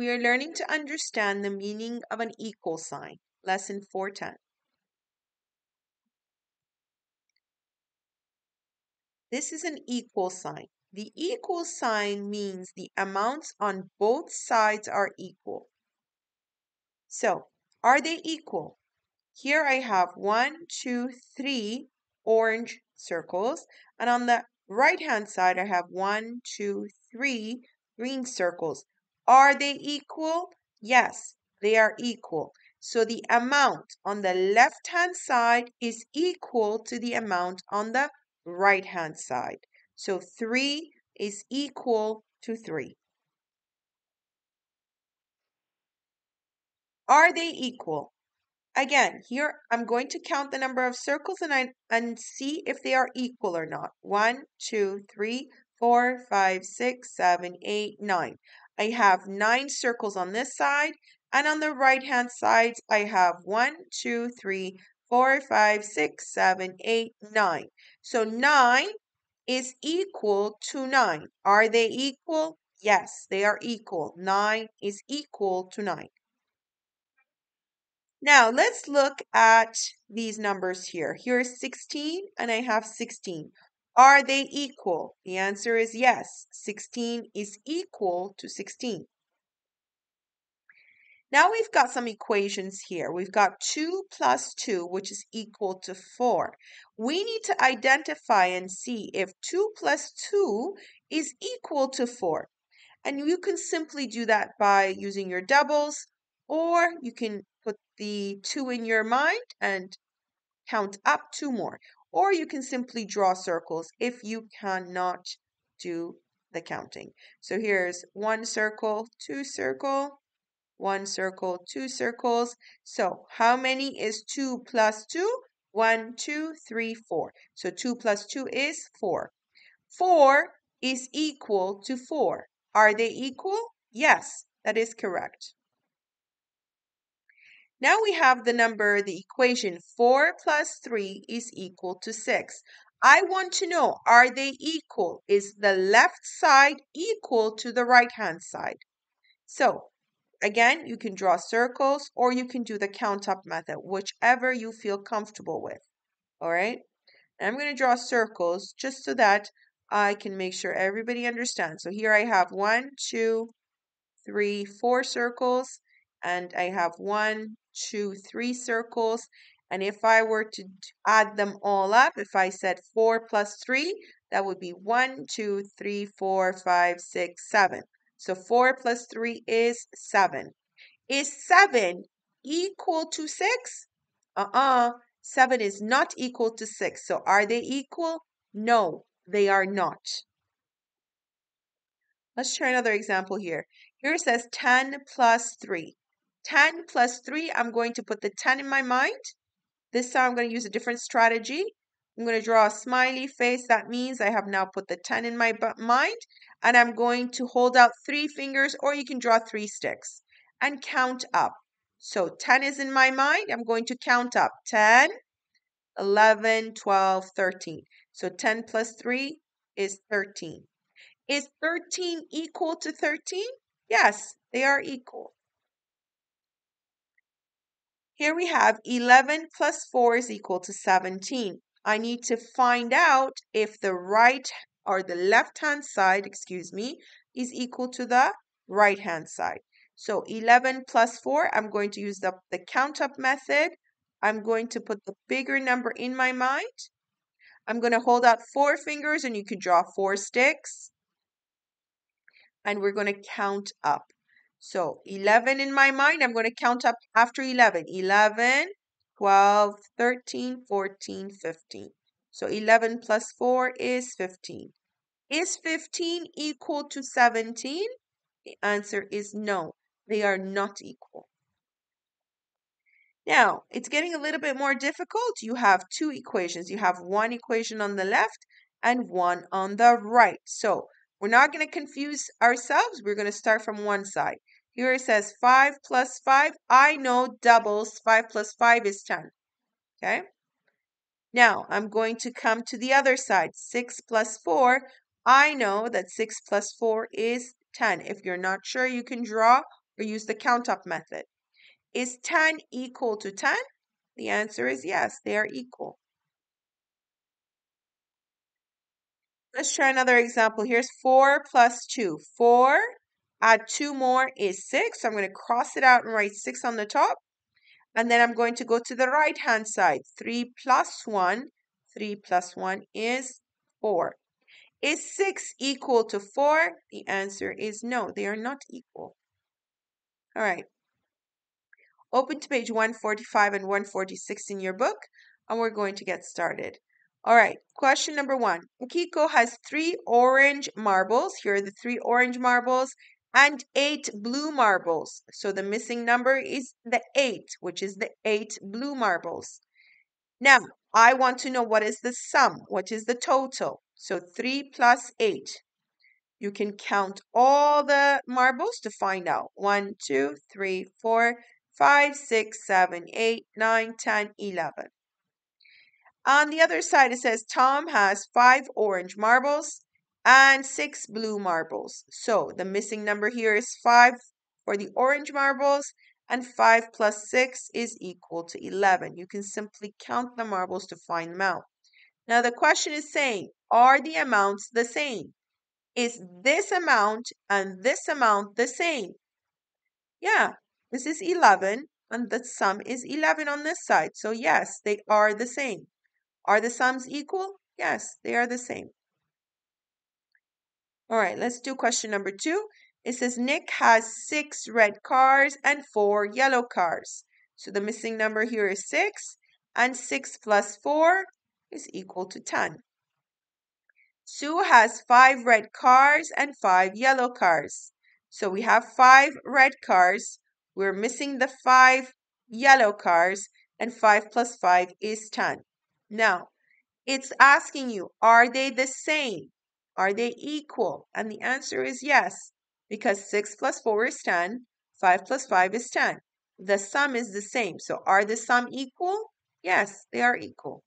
we are learning to understand the meaning of an equal sign. Lesson 410. This is an equal sign. The equal sign means the amounts on both sides are equal. So, are they equal? Here I have one, two, three orange circles. And on the right hand side, I have one, two, three green circles. Are they equal? Yes, they are equal. So the amount on the left hand side is equal to the amount on the right hand side. So 3 is equal to 3. Are they equal? Again, here I'm going to count the number of circles and, I, and see if they are equal or not. One, two, three, four, five, six, seven, eight, nine. I have nine circles on this side, and on the right hand side, I have one, two, three, four, five, six, seven, eight, nine. So nine is equal to nine. Are they equal? Yes, they are equal. Nine is equal to nine. Now let's look at these numbers here. Here is 16 and I have 16. Are they equal? The answer is yes. 16 is equal to 16. Now we've got some equations here. We've got 2 plus 2, which is equal to 4. We need to identify and see if 2 plus 2 is equal to 4. And you can simply do that by using your doubles, or you can put the 2 in your mind and count up two more. Or you can simply draw circles if you cannot do the counting. So here's one circle, two circle, one circle, two circles. So how many is 2 plus 2? 1, 2, 3, 4. So 2 plus 2 is 4. 4 is equal to 4. Are they equal? Yes, that is correct. Now we have the number, the equation 4 plus 3 is equal to 6. I want to know, are they equal? Is the left side equal to the right hand side? So again, you can draw circles or you can do the count up method, whichever you feel comfortable with. All right. I'm going to draw circles just so that I can make sure everybody understands. So here I have one, two, three, four circles, and I have one, two, three circles. And if I were to add them all up, if I said 4 plus 3, that would be one, two, three, four, five, six, seven. So 4 plus 3 is 7. Is 7 equal to 6? Uh-uh. 7 is not equal to 6. So are they equal? No, they are not. Let's try another example here. Here it says 10 plus 3. 10 plus 3, I'm going to put the 10 in my mind. This time I'm going to use a different strategy. I'm going to draw a smiley face. That means I have now put the 10 in my mind. And I'm going to hold out three fingers, or you can draw three sticks, and count up. So 10 is in my mind. I'm going to count up 10, 11, 12, 13. So 10 plus 3 is 13. Is 13 equal to 13? Yes, they are equal. Here we have 11 plus 4 is equal to 17. I need to find out if the right or the left hand side, excuse me, is equal to the right hand side. So 11 plus 4, I'm going to use the, the count up method. I'm going to put the bigger number in my mind. I'm going to hold out four fingers and you can draw four sticks. And we're going to count up. So 11 in my mind, I'm going to count up after 11. 11, 12, 13, 14, 15. So 11 plus 4 is 15. Is 15 equal to 17? The answer is no. They are not equal. Now, it's getting a little bit more difficult. You have two equations. You have one equation on the left and one on the right. So we're not going to confuse ourselves. We're going to start from one side. Here it says 5 plus 5. I know doubles. 5 plus 5 is 10. Okay? Now, I'm going to come to the other side. 6 plus 4. I know that 6 plus 4 is 10. If you're not sure, you can draw or use the count up method. Is 10 equal to 10? The answer is yes, they are equal. Let's try another example. Here's 4 plus 2. 4, add 2 more is 6. So I'm going to cross it out and write 6 on the top. And then I'm going to go to the right hand side. 3 plus 1. 3 plus 1 is 4. Is 6 equal to 4? The answer is no, they are not equal. All right. Open to page 145 and 146 in your book, and we're going to get started. All right, question number one. Kiko has three orange marbles. Here are the three orange marbles and eight blue marbles. So the missing number is the eight, which is the eight blue marbles. Now, I want to know what is the sum, what is the total. So 3 plus 8. You can count all the marbles to find out. 1, 2, 3, 4, 5, 6, 7, 8, 9, 10, 11. On the other side, it says Tom has five orange marbles and six blue marbles. So the missing number here is five for the orange marbles and 5 plus 6 is equal to 11. You can simply count the marbles to find them out. Now the question is saying, are the amounts the same? Is this amount and this amount the same? Yeah, this is 11 and the sum is 11 on this side. So yes, they are the same. Are the sums equal? Yes, they are the same. All right, let's do question number two. It says Nick has six red cars and four yellow cars. So the missing number here is six, and six plus four is equal to 10. Sue has five red cars and five yellow cars. So we have five red cars. We're missing the five yellow cars, and 5 plus 5 is 10. Now, it's asking you, are they the same? Are they equal? And the answer is yes, because 6 plus 4 is 10, 5 plus 5 is 10. The sum is the same. So are the sum equal? Yes, they are equal.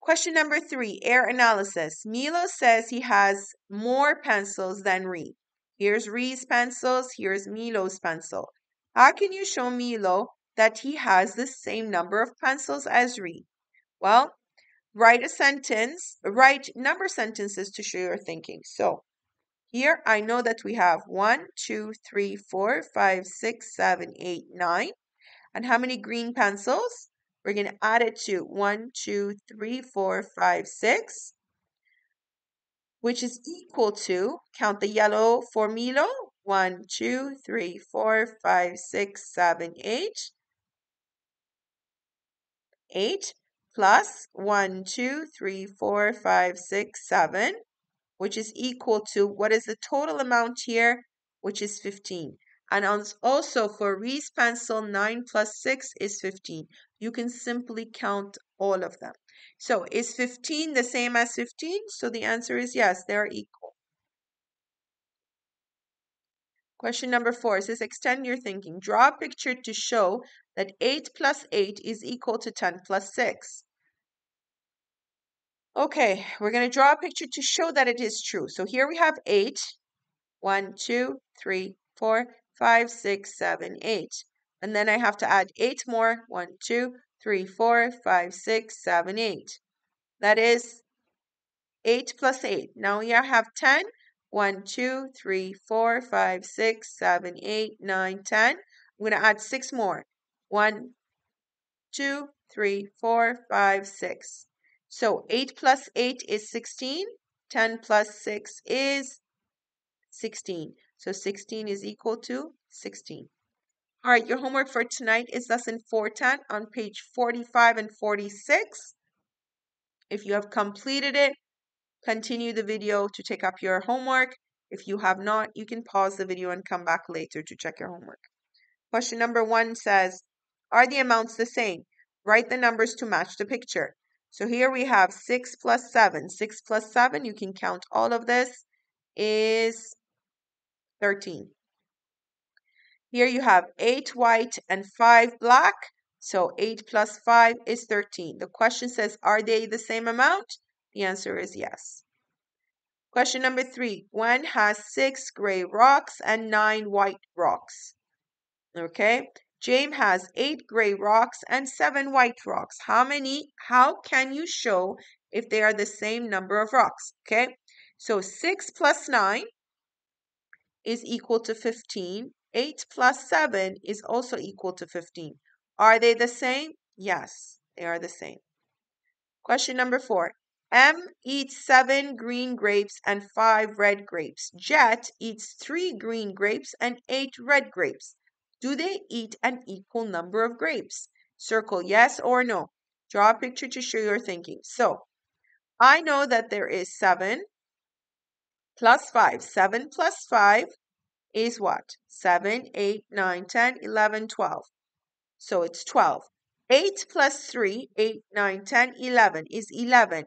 Question number three, error analysis. Milo says he has more pencils than Ree. Here's Ree's pencils, here's Milo's pencil. How can you show Milo that he has the same number of pencils as Ree? Well, write a sentence, write number sentences to show your thinking. So here I know that we have one, two, three, four, five, six, seven, eight, nine. And how many green pencils? We're going to add it to one, two, three, four, five, six, which is equal to, count the yellow for Milo, one, two, three, four, five, six, seven, eight. 8 plus 1, 2, 3, 4, 5, 6, 7, which is equal to what is the total amount here, which is 15. And also for Reese pencil, 9 plus 6 is 15. You can simply count all of them. So is 15 the same as 15? So the answer is yes, they are equal. Question number four says extend your thinking. Draw a picture to show that 8 plus 8 is equal to 10 plus 6. Okay, we're going to draw a picture to show that it is true. So here we have 8. 1, 2, 3, 4, 5, 6, 7, 8. And then I have to add 8 more. 1, 2, 3, 4, 5, 6, 7, 8. That is 8 plus 8. Now we have 10. 1, 2, 3, 4, 5, 6, 7, 8, 9, 10. I'm going to add 6 more. 1, 2, 3, 4, 5, 6. So 8 plus 8 is 16. 10 plus 6 is 16. So 16 is equal to 16. All right, your homework for tonight is lesson 410 on page 45 and 46. If you have completed it, continue the video to take up your homework. If you have not, you can pause the video and come back later to check your homework. Question number one says, are the amounts the same? Write the numbers to match the picture. So here we have 6 plus 7. 6 plus 7, you can count all of this, is 13. Here you have 8 white and 5 black. So 8 plus 5 is 13. The question says, are they the same amount? The answer is yes. Question number three. Gwen has six gray rocks and nine white rocks. Okay. James has eight gray rocks and seven white rocks. How many? How can you show if they are the same number of rocks? Okay. So 6 plus 9 is equal to 15. 8 plus 7 is also equal to 15. Are they the same? Yes, they are the same. Question number four. M eats seven green grapes and five red grapes. Jet eats three green grapes and eight red grapes. Do they eat an equal number of grapes? Circle yes or no. Draw a picture to show your thinking. So, I know that there is 7 plus 5. 7 plus 5 is what? 7, 8, 9, 10, 11, 12. So it's 12. 8 plus 3, 8, 9, 10, 11 is 11.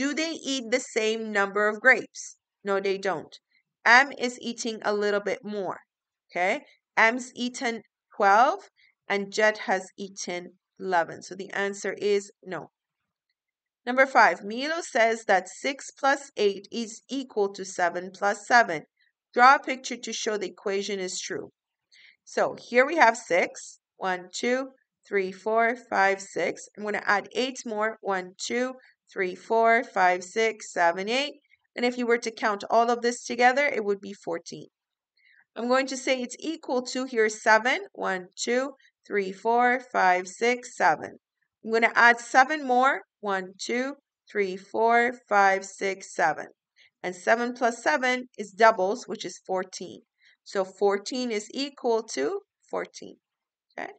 Do they eat the same number of grapes? No, they don't. M is eating a little bit more. Okay? M's eaten 12 and Jet has eaten 11. So the answer is no. Number five, Milo says that 6 plus 8 is equal to 7 plus 7. Draw a picture to show the equation is true. So here we have 6. 1, 2, 3, 4, 5, 6. I'm going to add 8 more. 1, 2, three, four, five, six, seven, eight. And if you were to count all of this together, it would be 14. I'm going to say it's equal to, here's 7. 1, 2, 3, 4, 5, 6, 7. I'm going to add 7 more. 1, 2, 3, 4, 5, 6, 7. And 7 plus 7 is doubles, which is 14. So 14 is equal to 14. Okay?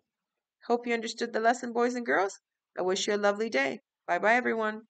Hope you understood the lesson, boys and girls. I wish you a lovely day. Bye bye, everyone.